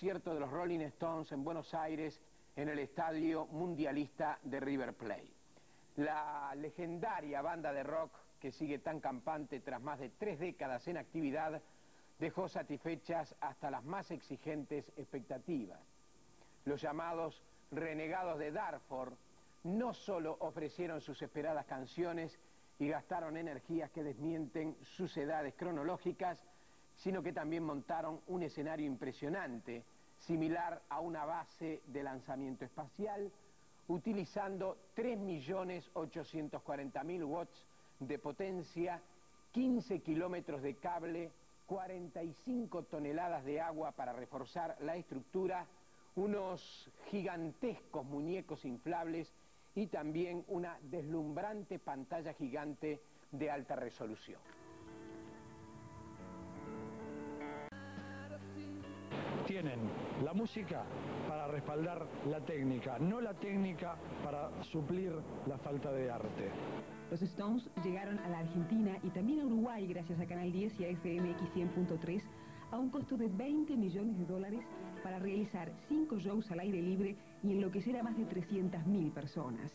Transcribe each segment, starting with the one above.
concierto de los Rolling Stones en Buenos Aires en el estadio mundialista de River Plate. La legendaria banda de rock que sigue tan campante tras más de tres décadas en actividad dejó satisfechas hasta las más exigentes expectativas. Los llamados renegados de Darfur no solo ofrecieron sus esperadas canciones y gastaron energías que desmienten sus edades cronológicas, sino que también montaron un escenario impresionante, similar a una base de lanzamiento espacial, utilizando 3.840.000 watts de potencia, 15 kilómetros de cable, 45 toneladas de agua para reforzar la estructura, unos gigantescos muñecos inflables y también una deslumbrante pantalla gigante de alta resolución. Tienen la música para respaldar la técnica, no la técnica para suplir la falta de arte. Los Stones llegaron a la Argentina y también a Uruguay gracias a Canal 10 y a FMX 100.3 a un costo de 20 millones de dólares para realizar cinco shows al aire libre y enloquecer a más de 300.000 personas.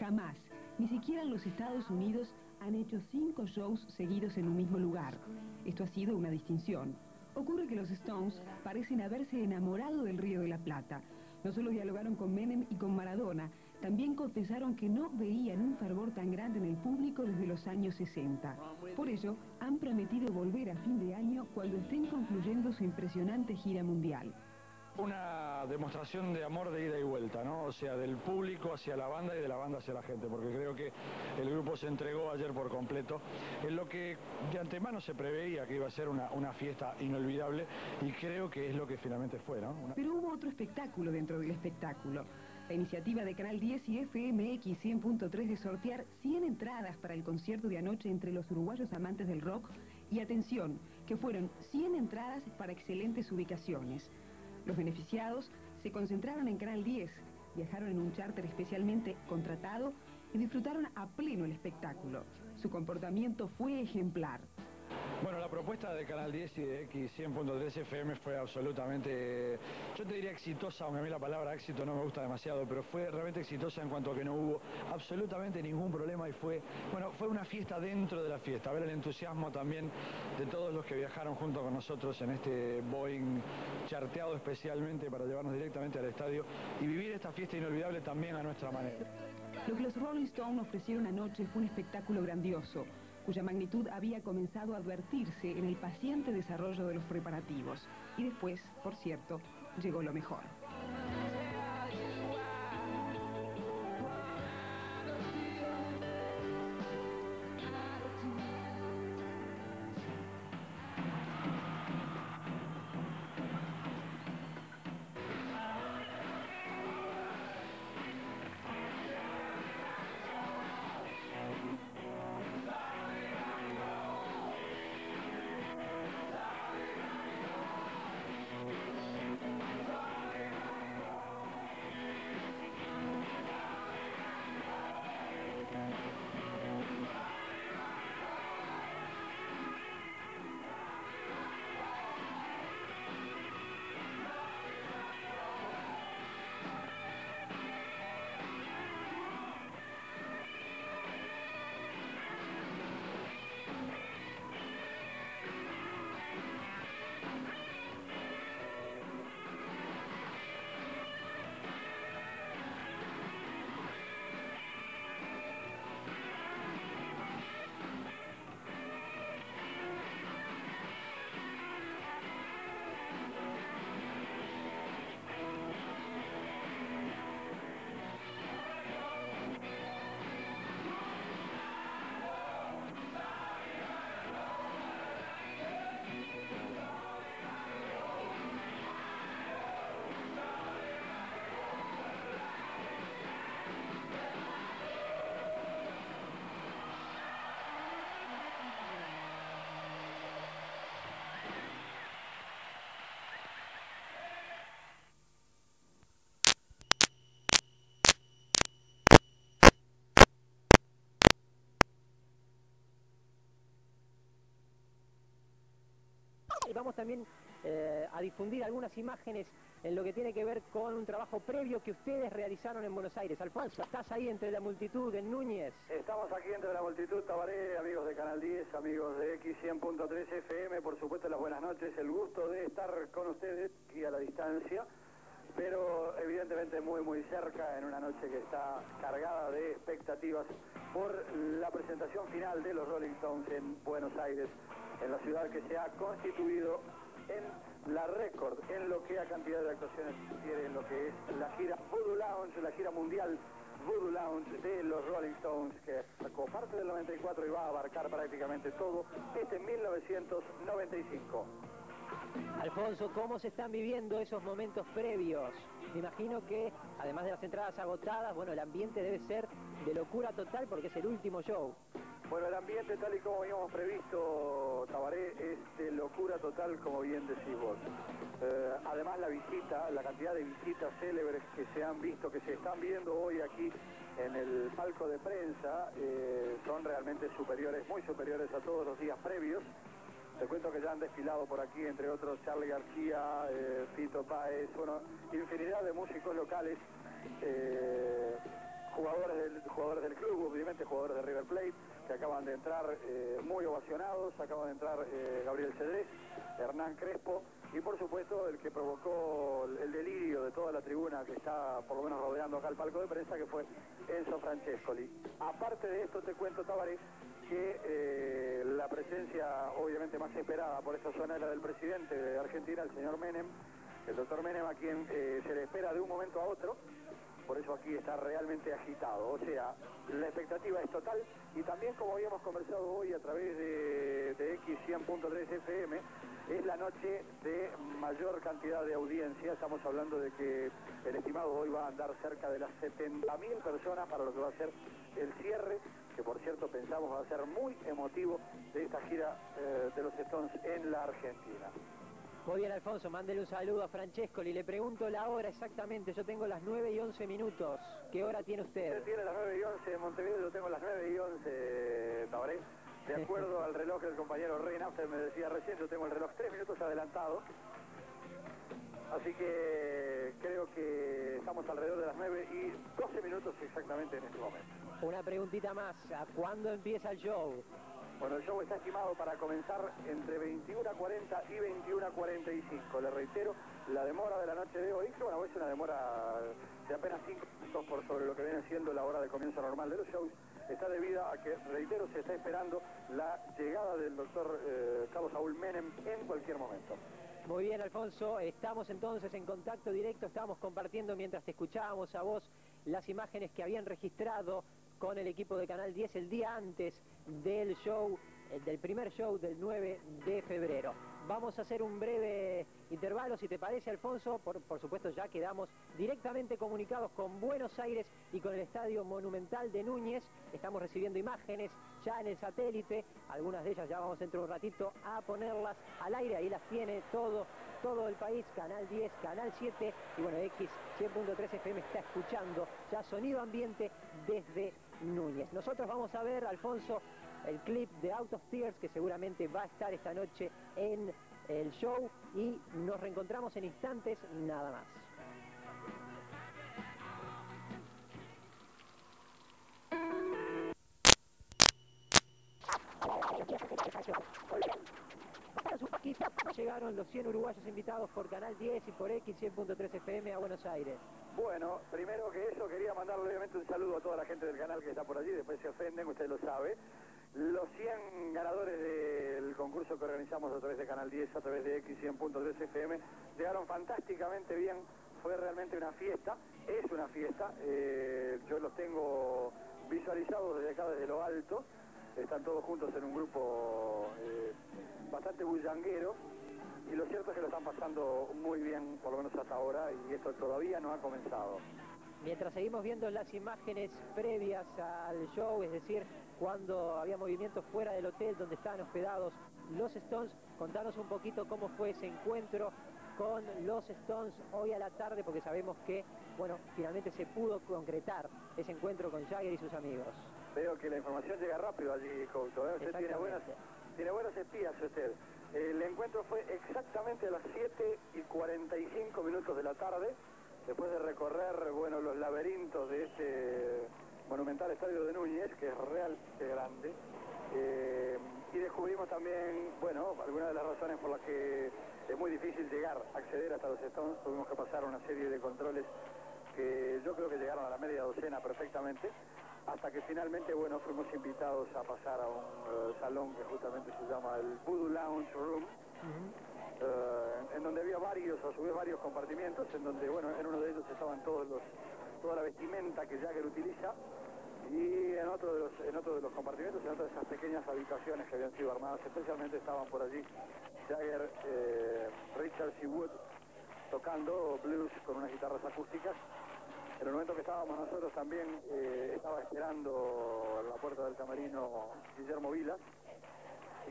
Jamás, ni siquiera en los Estados Unidos, han hecho cinco shows seguidos en un mismo lugar. Esto ha sido una distinción. Ocurre que los Stones parecen haberse enamorado del Río de la Plata. No solo dialogaron con Menem y con Maradona, también confesaron que no veían un fervor tan grande en el público desde los años 60. Por ello, han prometido volver a fin de año cuando estén concluyendo su impresionante gira mundial una demostración de amor de ida y vuelta, ¿no? O sea, del público hacia la banda y de la banda hacia la gente, porque creo que el grupo se entregó ayer por completo en lo que de antemano se preveía que iba a ser una, fiesta inolvidable y creo que es lo que finalmente fue, ¿no? Pero hubo otro espectáculo dentro del espectáculo. La iniciativa de Canal 10 y FMX 100.3 de sortear 100 entradas para el concierto de anoche entre los uruguayos amantes del rock y atención, que fueron 100 entradas para excelentes ubicaciones. Los beneficiados se concentraron en Canal 10, viajaron en un charter especialmente contratado y disfrutaron a pleno el espectáculo. Su comportamiento fue ejemplar. Bueno, la propuesta de Canal 10 y de X 100.3 FM fue absolutamente, yo te diría exitosa, aunque a mí la palabra éxito no me gusta demasiado, pero fue realmente exitosa en cuanto a que no hubo absolutamente ningún problema y fue, bueno, fue una fiesta dentro de la fiesta, ver el entusiasmo también de todos los que viajaron junto con nosotros en este Boeing charteado especialmente para llevarnos directamente al estadio y vivir esta fiesta inolvidable también a nuestra manera. Lo que los Rolling Stones ofrecieron anoche fue un espectáculo grandioso cuya magnitud había comenzado a advertirse en el paciente desarrollo de los preparativos. Y después, por cierto, llegó lo mejor. Vamos también eh, a difundir algunas imágenes en lo que tiene que ver con un trabajo previo que ustedes realizaron en Buenos Aires. Alfonso, ¿estás ahí entre la multitud en Núñez? Estamos aquí entre la multitud, Tabaré, amigos de Canal 10, amigos de X100.3 FM, por supuesto las buenas noches, el gusto de estar con ustedes y a la distancia, pero evidentemente muy muy cerca en una noche que está cargada de expectativas por la presentación final de los Rolling Stones en Buenos Aires, en la ciudad que se ha constituido en la récord en lo que a cantidad de actuaciones refiere en lo que es la gira Voodoo Lounge, la gira mundial Voodoo Lounge de los Rolling Stones, que sacó parte del 94 y va a abarcar prácticamente todo este 1995. Alfonso, ¿cómo se están viviendo esos momentos previos? Me imagino que, además de las entradas agotadas, bueno, el ambiente debe ser de locura total porque es el último show. Bueno, el ambiente tal y como habíamos previsto, Tabaré, es de locura total, como bien decís vos. Eh, además la visita, la cantidad de visitas célebres que se han visto, que se están viendo hoy aquí en el palco de prensa, eh, son realmente superiores, muy superiores a todos los días previos. Te cuento que ya han desfilado por aquí, entre otros, Charlie García, eh, Fito Páez, bueno, infinidad de músicos locales, eh, jugadores, del, jugadores del club, jugadores de River Plate, que acaban de entrar eh, muy ovacionados, acaban de entrar Gabriel Cedrés, Hernán Crespo, y por supuesto el que provocó el delirio de toda la tribuna que está por lo menos rodeando acá el palco de prensa, que fue Enzo Francescoli. Aparte de esto te cuento, Tabaré, que eh, la presencia obviamente más esperada por esta zona era del presidente de Argentina, el señor Menem, el doctor Menem a quien eh, se le espera de un momento a otro, por eso aquí está realmente agitado, o sea, la expectativa es total. Y también como habíamos conversado hoy a través de, de X100.3 FM, es la noche de mayor cantidad de audiencia, estamos hablando de que el estimado hoy va a andar cerca de las 70.000 personas para lo que va a ser el cierre que por cierto pensamos va a ser muy emotivo de esta gira eh, de los Stones en la Argentina. Bien, Alfonso, mándele un saludo a Francesco y le pregunto la hora exactamente. Yo tengo las 9 y 11 minutos. ¿Qué hora tiene usted? Usted tiene las 9 y 11 en Montevideo, yo tengo las 9 y 11, Tabaré. De acuerdo al reloj del compañero Reina, usted me decía recién, yo tengo el reloj 3 minutos adelantado. Así que creo que estamos alrededor de las 9 y 12 minutos exactamente en este momento. Una preguntita más, ¿a cuándo empieza el show? Bueno, el show está estimado para comenzar entre 21.40 y 21.45. Le reitero, la demora de la noche de hoy, que bueno, es una demora de apenas 5 minutos por sobre lo que viene siendo la hora de comienzo normal de los shows, está debida a que, reitero, se está esperando la llegada del doctor eh, Carlos Saúl Menem en cualquier momento. Muy bien, Alfonso. Estamos entonces en contacto directo, estamos compartiendo mientras te escuchábamos a vos las imágenes que habían registrado con el equipo de Canal 10 el día antes del show, eh, del primer show del 9 de febrero. Vamos a hacer un breve intervalo, si te parece, Alfonso. Por, por, supuesto, ya quedamos directamente comunicados con Buenos Aires y con el Estadio Monumental de Núñez. Estamos recibiendo imágenes ya en el satélite. Algunas de ellas ya vamos dentro de un ratito a ponerlas al aire. Ahí las tiene todo, todo el país. Canal 10, Canal 7 y bueno, X 100.3 FM está escuchando ya sonido ambiente desde Núñez. Nosotros vamos a ver, Alfonso, el clip de Out of Tears que seguramente va a estar esta noche en el show y nos reencontramos en instantes nada más. Llegaron los 100 uruguayos invitados por Canal 10 y por X 100.3 FM a Buenos Aires. Bueno, primero que eso quería mandarle obviamente un saludo a toda la gente del canal que está por allí, después se ofenden, usted lo sabe. Los 100 ganadores del concurso que organizamos a través de Canal 10, a través de X 100.3 FM, llegaron fantásticamente bien, fue realmente una fiesta, es una fiesta, eh, yo los tengo visualizados desde acá, desde lo alto, están todos juntos en un grupo eh, bastante bullanguero, y lo cierto es que lo están pasando muy bien, por lo menos hasta ahora, y esto todavía no ha comenzado. Mientras seguimos viendo las imágenes previas al show, es decir, cuando había movimientos fuera del hotel donde estaban hospedados los Stones, contanos un poquito cómo fue ese encuentro con los Stones hoy a la tarde, porque sabemos que, bueno, finalmente se pudo concretar ese encuentro con Jagger y sus amigos. Veo que la información llega rápido allí, Couto. ¿eh? Usted tiene buenas, tiene buenos espías usted. El encuentro fue exactamente a las 7 y 45 minutos de la tarde, después de recorrer bueno, los laberintos de este monumental estadio de Núñez, que es realmente grande. Eh, y descubrimos también, bueno, algunas de las razones por las que es muy difícil llegar, acceder hasta los Stones. Tuvimos que pasar una serie de controles que yo creo que llegaron a la media docena perfectamente, hasta que finalmente, bueno, fuimos invitados a pasar a un eh, salón que justamente se llama el Voodoo Lounge Room, eh, en donde había varios, a su vez varios compartimientos, en donde, bueno, en uno de ellos estaban todos los, toda la vestimenta que Jagger utiliza, y en otro de los, en otro de los compartimentos, en otras de esas pequeñas habitaciones que habían sido armadas, especialmente estaban por allí Jagger, eh, Richards y Wood tocando blues con unas guitarras acústicas. En el momento que estábamos nosotros también eh, estaba esperando la puerta del camerino Guillermo Vilas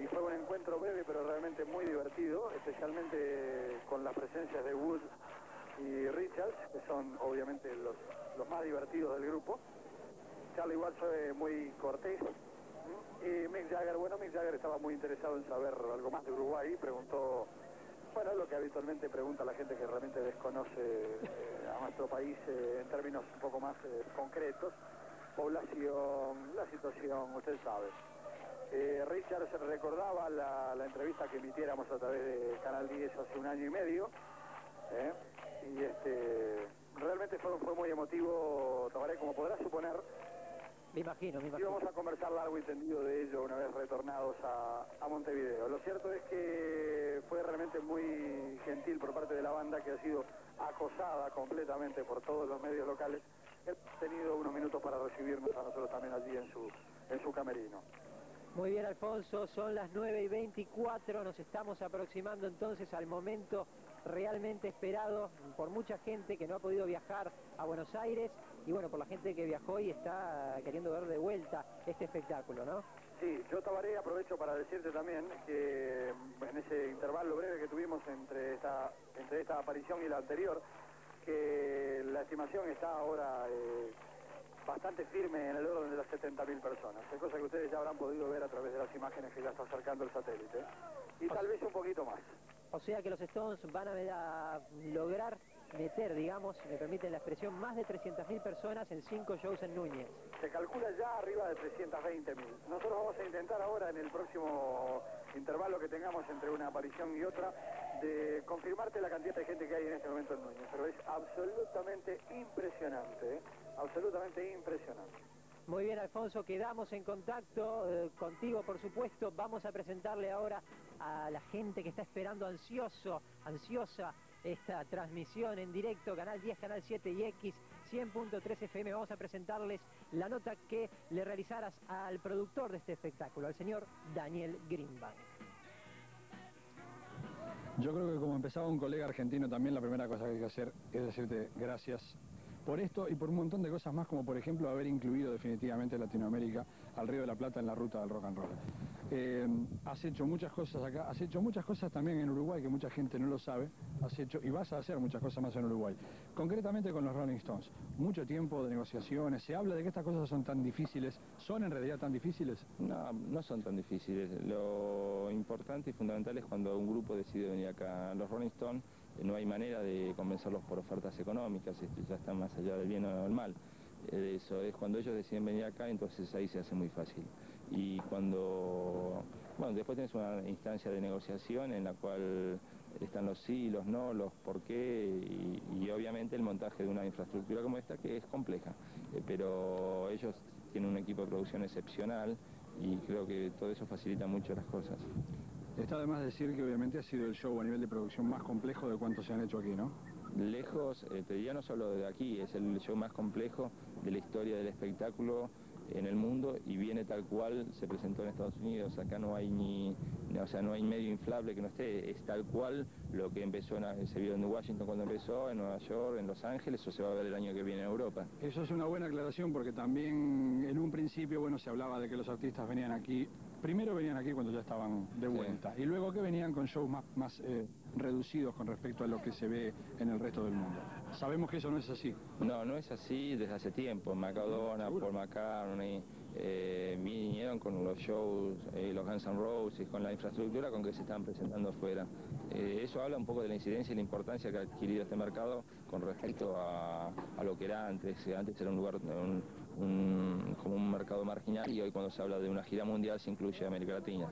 y fue un encuentro breve pero realmente muy divertido, especialmente con las presencias de Wood y Richards, que son obviamente los, los más divertidos del grupo. Charlie Watts fue muy cortés. Y Mick Jagger, bueno, Mick Jagger estaba muy interesado en saber algo más de Uruguay, preguntó, bueno, lo que habitualmente pregunta la gente que realmente desconoce eh, nuestro país eh, en términos un poco más eh, concretos, población, la situación, usted sabe. Richard se recordaba la, la, entrevista que emitiéramos a través de Canal 10 hace un año y medio, y este realmente fue, fue muy emotivo, Tabaré, como podrás suponer, me imagino, me imagino. Y vamos a conversar largo y tendido de ello una vez retornados a, a, Montevideo. Lo cierto es que fue realmente muy gentil por parte de la banda que ha sido acosada completamente por todos los medios locales. Ha tenido unos minutos para recibirnos a nosotros también allí en su, en su camerino. Muy bien, Alfonso, son las 9 y 24, nos estamos aproximando entonces al momento realmente esperado por mucha gente que no ha podido viajar a Buenos Aires y bueno, por la gente que viajó y está queriendo ver de vuelta este espectáculo, ¿no? Sí, yo Tabaré aprovecho para decirte también que en ese intervalo breve que tuvimos entre esta, entre esta aparición y la anterior, que la estimación está ahora eh, bastante firme en el orden de las 70.000 personas, es cosa que ustedes ya habrán podido ver a través de las imágenes que ya está acercando el satélite, y tal vez un poquito más. O sea que los Stones van a, lograr meter, digamos, me permiten la expresión, más de 300.000 personas en cinco shows en Núñez. Se calcula ya arriba de 320.000. Nosotros vamos a intentar ahora en el próximo intervalo que tengamos entre una aparición y otra de confirmarte la cantidad de gente que hay en este momento en Núñez. Pero es absolutamente impresionante, ¿eh? absolutamente impresionante. Muy bien, Alfonso, quedamos en contacto eh, contigo, por supuesto. Vamos a presentarle ahora a la gente que está esperando ansioso, ansiosa esta transmisión en directo, Canal 10, Canal 7 y X, 100.3 FM. Vamos a presentarles la nota que le realizaras al productor de este espectáculo, al señor Daniel Greenbank. Yo creo que como empezaba un colega argentino también, la primera cosa que hay que hacer es decirte gracias por esto y por un montón de cosas más, como por ejemplo haber incluido definitivamente Latinoamérica al Río de la Plata en la ruta del rock and roll. Eh, has hecho muchas cosas acá, has hecho muchas cosas también en Uruguay que mucha gente no lo sabe, has hecho y vas a hacer muchas cosas más en Uruguay. Concretamente con los Rolling Stones, mucho tiempo de negociaciones, se habla de que estas cosas son tan difíciles, ¿son en realidad tan difíciles? No, no son tan difíciles. Lo importante y fundamental es cuando un grupo decide venir acá. Los Rolling Stones no hay manera de convencerlos por ofertas económicas, esto ya está más allá del bien o del mal. Eh, eso es cuando ellos deciden venir acá, entonces ahí se hace muy fácil. Y cuando, bueno, después tienes una instancia de negociación en la cual están los sí, los no, los por qué y, obviamente el montaje de una infraestructura como esta que es compleja. Eh, pero ellos tienen un equipo de producción excepcional y creo que todo eso facilita mucho las cosas. Está además decir que obviamente ha sido el show a nivel de producción más complejo de cuantos se han hecho aquí, ¿no? Lejos, eh, te diría no solo de aquí, es el show más complejo de la historia del espectáculo en el mundo y viene tal cual se presentó en Estados Unidos. Acá no hay ni, o sea, no hay medio inflable que no esté, es tal cual lo que empezó, en, se vio en Washington cuando empezó, en Nueva York, en Los Ángeles, o se va a ver el año que viene en Europa. Eso es una buena aclaración porque también en un principio, bueno, se hablaba de que los artistas venían aquí primero venían aquí cuando ya estaban de vuelta y luego que venían con shows más, más eh, reducidos con respecto a lo que se ve en el resto del mundo. Sabemos que eso no es así. No, no es así desde hace tiempo. Macadona, Paul McCartney, eh, vinieron con los shows, eh, los Guns N' Roses, con la infraestructura con que se estaban presentando afuera. Eh, eso habla un poco de la incidencia y la importancia que ha adquirido este mercado con respecto a, lo que era antes. Antes era un lugar, como un mercado marginal y hoy cuando se habla de una gira mundial se incluye América Latina.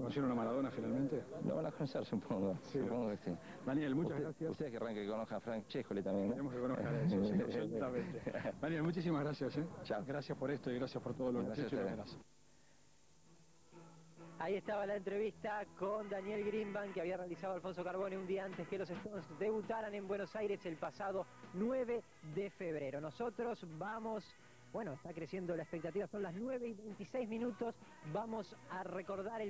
¿Conocieron a Maradona finalmente? Lo van a conocer, supongo. supongo que sí. Daniel, muchas gracias. Ustedes querrán que conozcan a Frank Chescoli también, Tenemos que conozcan a eso, sí, absolutamente. Daniel, muchísimas gracias. ¿eh? Gracias por esto y gracias por todo lo que has hecho Ahí estaba la entrevista con Daniel Greenbank que había realizado Alfonso Carbone un día antes que los Stones debutaran en Buenos Aires el pasado 9 de febrero. Nosotros vamos bueno, está creciendo la expectativa, son las 9 y 26 minutos, vamos a recordar el